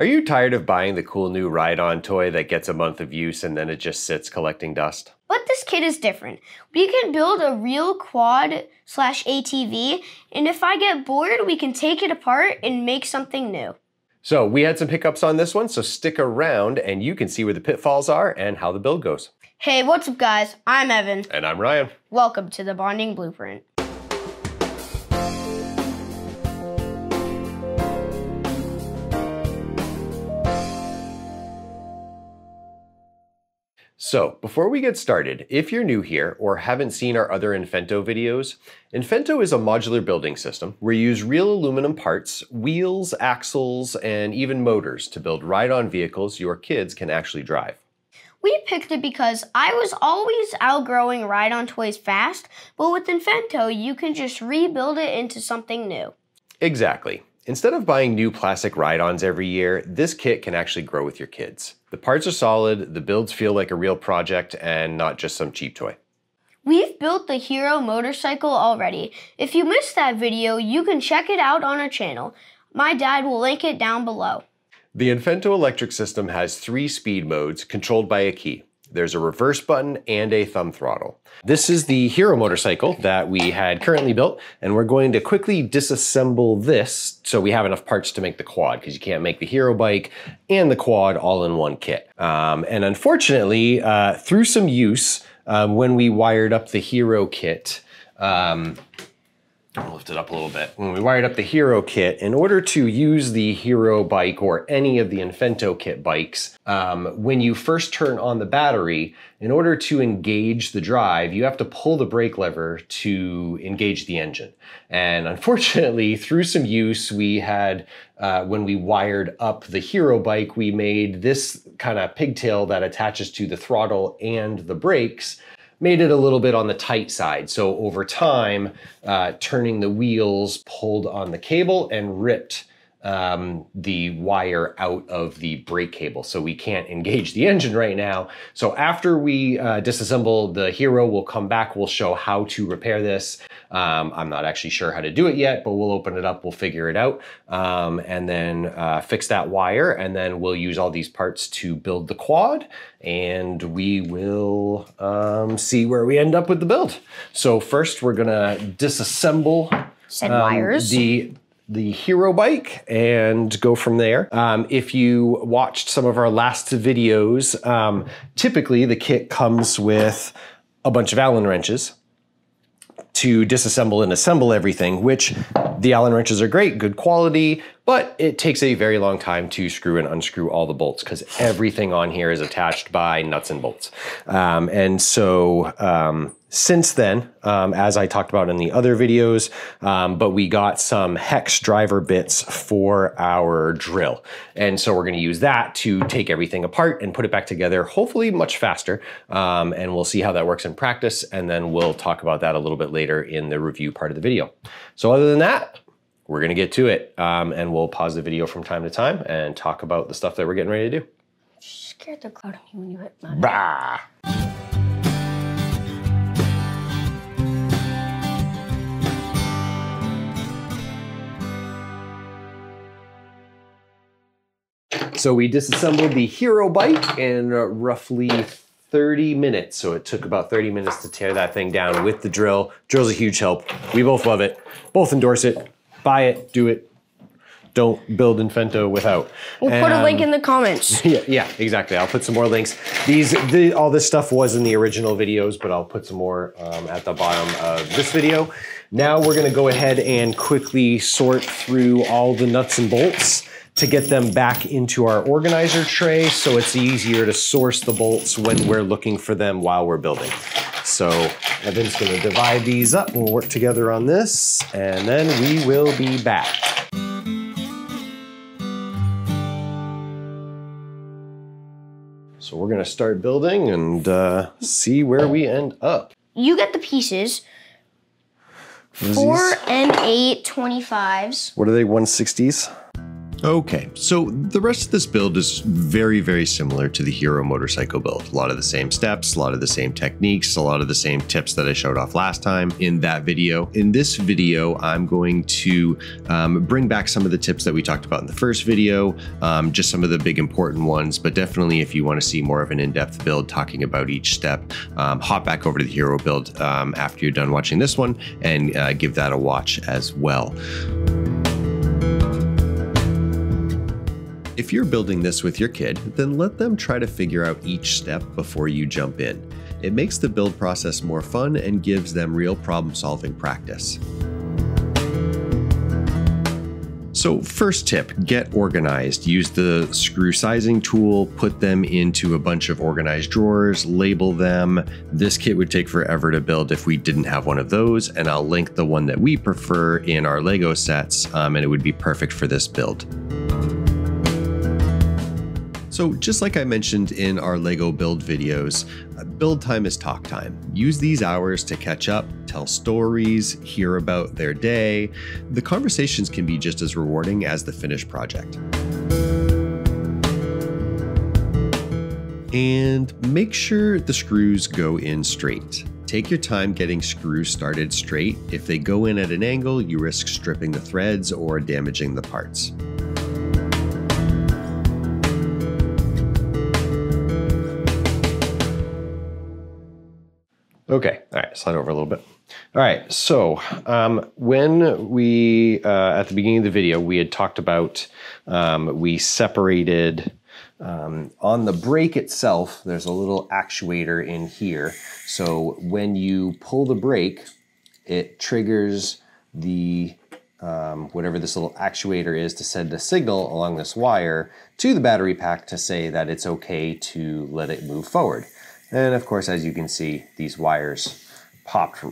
Are you tired of buying the cool new ride on toy that gets a month of use and then it just sits collecting dust? But this kit is different. We can build a real quad slash ATV, and if I get bored, we can take it apart and make something new. So we had some pickups on this one, so stick around and you can see where the pitfalls are and how the build goes. Hey, what's up, guys? I'm Evan. And I'm Ryan. Welcome to the Bonding Blueprint. So, before we get started, if you're new here or haven't seen our other Infento videos, Infento is a modular building system where you use real aluminum parts, wheels, axles, and even motors to build ride-on vehicles your kids can actually drive. We picked it because I was always outgrowing ride-on toys fast, but with Infento, you can just rebuild it into something new. Exactly. Instead of buying new plastic ride-ons every year, this kit can actually grow with your kids. The parts are solid, the builds feel like a real project and not just some cheap toy. We've built the Hero motorcycle already. If you missed that video, you can check it out on our channel. My dad will link it down below. The Infento electric system has three speed modes controlled by a key. There's a reverse button and a thumb throttle. This is the Hero motorcycle that we had currently built, and we're going to quickly disassemble this so we have enough parts to make the quad, because you can't make the Hero bike and the quad all in one kit. Um, and unfortunately, uh, through some use, um, when we wired up the Hero kit, um, I'll lift it up a little bit. When we wired up the Hero kit, in order to use the Hero bike or any of the Infento kit bikes, um, when you first turn on the battery, in order to engage the drive, you have to pull the brake lever to engage the engine. And unfortunately, through some use, we had, uh, when we wired up the Hero bike, we made this kind of pigtail that attaches to the throttle and the brakes made it a little bit on the tight side. So over time, uh, turning the wheels pulled on the cable and ripped um, the wire out of the brake cable. So we can't engage the engine right now. So after we uh, disassemble the Hero, we'll come back, we'll show how to repair this. Um, I'm not actually sure how to do it yet, but we'll open it up, we'll figure it out, um, and then uh, fix that wire, and then we'll use all these parts to build the quad, and we will um, see where we end up with the build. So first we're gonna disassemble Said wires. Um, the the Hero bike and go from there. Um, if you watched some of our last videos, um, typically the kit comes with a bunch of Allen wrenches to disassemble and assemble everything, which the Allen wrenches are great, good quality, but it takes a very long time to screw and unscrew all the bolts because everything on here is attached by nuts and bolts. Um, and so um, since then, um, as I talked about in the other videos, um, but we got some hex driver bits for our drill. And so we're gonna use that to take everything apart and put it back together, hopefully much faster. Um, and we'll see how that works in practice. And then we'll talk about that a little bit later in the review part of the video. So other than that, we're gonna get to it. Um, and we'll pause the video from time to time and talk about the stuff that we're getting ready to do. Scared the crowd of me when you hit my. Bah! So we disassembled the Hero bike in roughly 30 minutes. So it took about 30 minutes to tear that thing down with the drill. Drill's a huge help. We both love it. Both endorse it. Buy it, do it. Don't build Infento without. We'll put a link in the comments. yeah, yeah, exactly. I'll put some more links. These, the, all this stuff was in the original videos, but I'll put some more um, at the bottom of this video. Now we're gonna go ahead and quickly sort through all the nuts and bolts to get them back into our organizer tray so it's easier to source the bolts when we're looking for them while we're building. So Evan's gonna divide these up and we'll work together on this and then we will be back. So we're gonna start building and uh, see where we end up. You get the pieces. Four these? and eight 25s. What are they, 160s? Okay, so the rest of this build is very, very similar to the Hero motorcycle build. A lot of the same steps, a lot of the same techniques, a lot of the same tips that I showed off last time in that video. In this video, I'm going to um, bring back some of the tips that we talked about in the first video, um, just some of the big important ones, but definitely if you want to see more of an in-depth build talking about each step, um, hop back over to the Hero build um, after you're done watching this one and uh, give that a watch as well. If you're building this with your kid, then let them try to figure out each step before you jump in. It makes the build process more fun and gives them real problem solving practice. So first tip, get organized. Use the screw sizing tool, put them into a bunch of organized drawers, label them. This kit would take forever to build if we didn't have one of those, and I'll link the one that we prefer in our Lego sets, um, and it would be perfect for this build. So just like I mentioned in our LEGO build videos, uh, build time is talk time. Use these hours to catch up, tell stories, hear about their day. The conversations can be just as rewarding as the finished project. And make sure the screws go in straight. Take your time getting screws started straight. If they go in at an angle, you risk stripping the threads or damaging the parts. Okay, all right, slide over a little bit. All right, so um, when we, uh, at the beginning of the video, we had talked about, um, we separated um, on the brake itself, there's a little actuator in here. So when you pull the brake, it triggers the um, whatever this little actuator is to send a signal along this wire to the battery pack to say that it's okay to let it move forward. And of course, as you can see, these wires popped,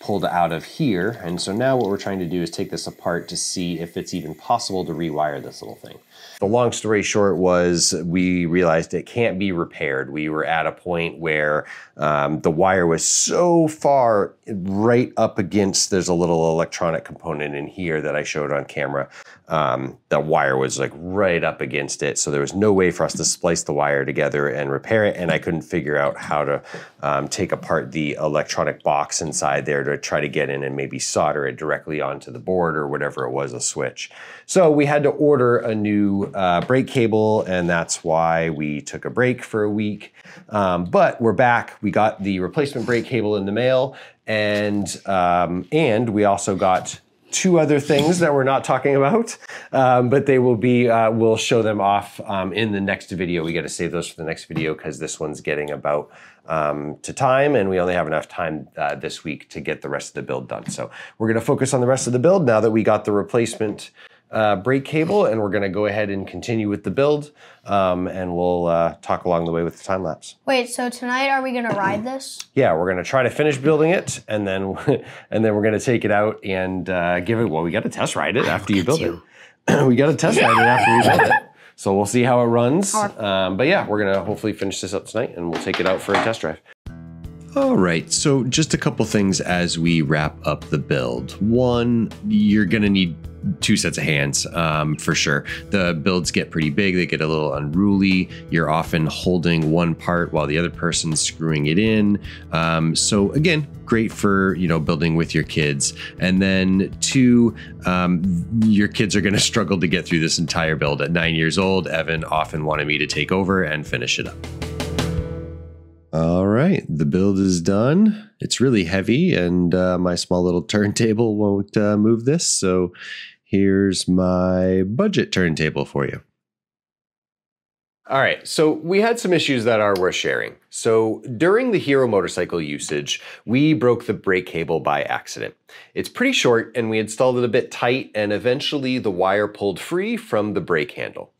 pulled out of here. And so now what we're trying to do is take this apart to see if it's even possible to rewire this little thing. The long story short was we realized it can't be repaired. We were at a point where um, the wire was so far right up against, there's a little electronic component in here that I showed on camera. Um, the wire was like right up against it. So there was no way for us to splice the wire together and repair it. And I couldn't figure out how to um, take apart the electronic box inside there to try to get in and maybe solder it directly onto the board or whatever it was, a switch. So we had to order a new uh, brake cable, and that's why we took a break for a week. Um, but we're back. We got the replacement brake cable in the mail, and um, and we also got two other things that we're not talking about, um, but they will be, uh, we'll show them off um, in the next video. We got to save those for the next video because this one's getting about um, to time and we only have enough time uh, this week to get the rest of the build done. So we're going to focus on the rest of the build now that we got the replacement uh, brake cable and we're going to go ahead and continue with the build um, and we'll uh, talk along the way with the time lapse. Wait, so tonight are we going to ride this? Yeah, we're going to try to finish building it and then and then we're going to take it out and uh, give it. Well, we got to test ride it after you build it. we got to test ride it after we build it. So we'll see how it runs. Um, but yeah, we're going to hopefully finish this up tonight and we'll take it out for a test drive. All right, so just a couple things as we wrap up the build. One, you're going to need two sets of hands um, for sure. The builds get pretty big, they get a little unruly. You're often holding one part while the other person's screwing it in. Um, so again, great for you know building with your kids. And then two, um, your kids are going to struggle to get through this entire build. At nine years old, Evan often wanted me to take over and finish it up. All right, the build is done. It's really heavy, and uh, my small little turntable won't uh, move this. So here's my budget turntable for you. All right, so we had some issues that are worth sharing. So during the Hero motorcycle usage, we broke the brake cable by accident. It's pretty short and we installed it a bit tight and eventually the wire pulled free from the brake handle.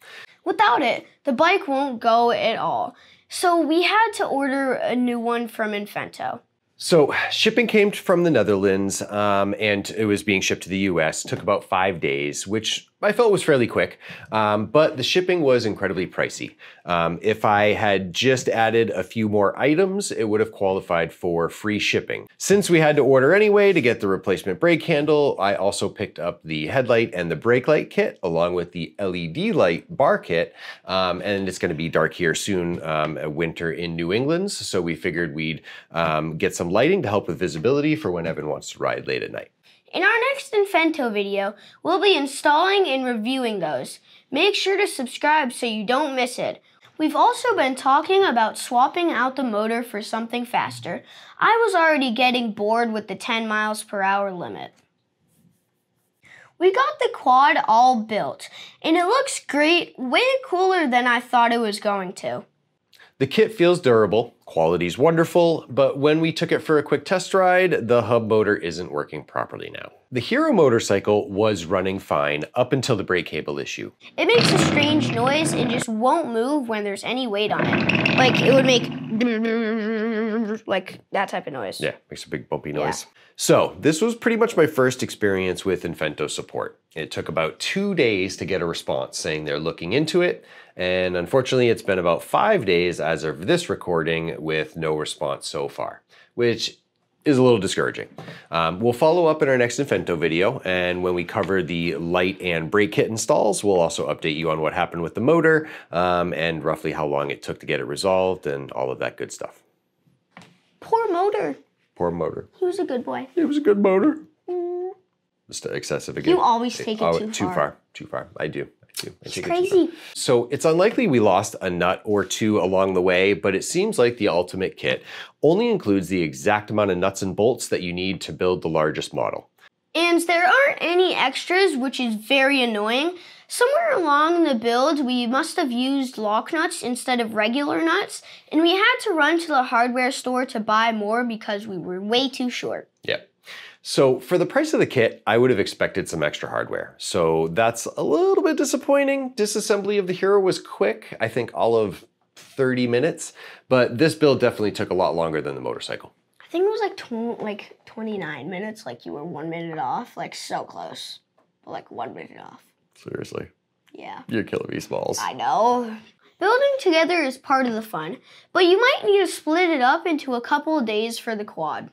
Without it, the bike won't go at all. So we had to order a new one from Infento. So shipping came from the Netherlands um, and it was being shipped to the US. Took about five days, which I felt was fairly quick, um, but the shipping was incredibly pricey. Um, if I had just added a few more items, it would have qualified for free shipping. Since we had to order anyway to get the replacement brake handle, I also picked up the headlight and the brake light kit along with the LED light bar kit, um, and it's going to be dark here soon, um, winter in New England, so we figured we'd um, get some lighting to help with visibility for when Evan wants to ride late at night. In our next Infento video, we'll be installing and reviewing those. Make sure to subscribe so you don't miss it. We've also been talking about swapping out the motor for something faster. I was already getting bored with the 10 miles per hour limit. We got the quad all built, and it looks great, way cooler than I thought it was going to. The kit feels durable, quality's wonderful, but when we took it for a quick test ride, the hub motor isn't working properly now. The Hero motorcycle was running fine up until the brake cable issue. It makes a strange noise and just won't move when there's any weight on it. Like it would make like that type of noise. Yeah, makes a big bumpy noise. Yeah. So this was pretty much my first experience with Infento support. It took about two days to get a response saying they're looking into it, and unfortunately it's been about five days as of this recording with no response so far, which is a little discouraging. Um, we'll follow up in our next Infento video, and when we cover the light and brake kit installs, we'll also update you on what happened with the motor um, and roughly how long it took to get it resolved and all of that good stuff. Poor motor. Poor motor. He was a good boy. It was a good motor. Mm. Just excessive again. You always take it oh, too, too far. far. Too far. I do. Do. It's crazy. So it's unlikely we lost a nut or two along the way, but it seems like the ultimate kit only includes the exact amount of nuts and bolts that you need to build the largest model. And there aren't any extras, which is very annoying. Somewhere along the build, we must have used lock nuts instead of regular nuts, and we had to run to the hardware store to buy more because we were way too short. Yep. So for the price of the kit, I would have expected some extra hardware. So that's a little bit disappointing. Disassembly of the Hero was quick, I think all of 30 minutes, but this build definitely took a lot longer than the motorcycle. I think it was like tw like 29 minutes, like you were one minute off, like so close, but like one minute off. Seriously. Yeah. You're killing me, Smalls. I know. Building together is part of the fun, but you might need to split it up into a couple of days for the quad.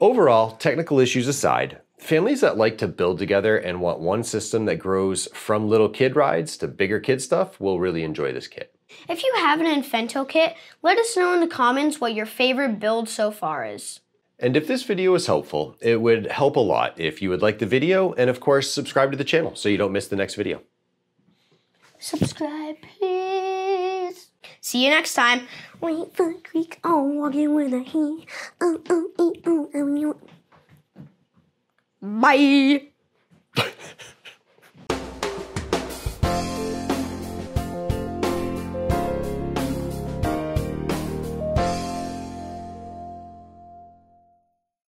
Overall, technical issues aside, families that like to build together and want one system that grows from little kid rides to bigger kid stuff will really enjoy this kit. If you have an Infento kit, let us know in the comments what your favorite build so far is. And if this video was helpful, it would help a lot if you would like the video and of course subscribe to the channel so you don't miss the next video. Subscribe, please. See you next time. Wait for the creek, oh, walking with a he. Oh, oh, oh, oh, oh, Bye.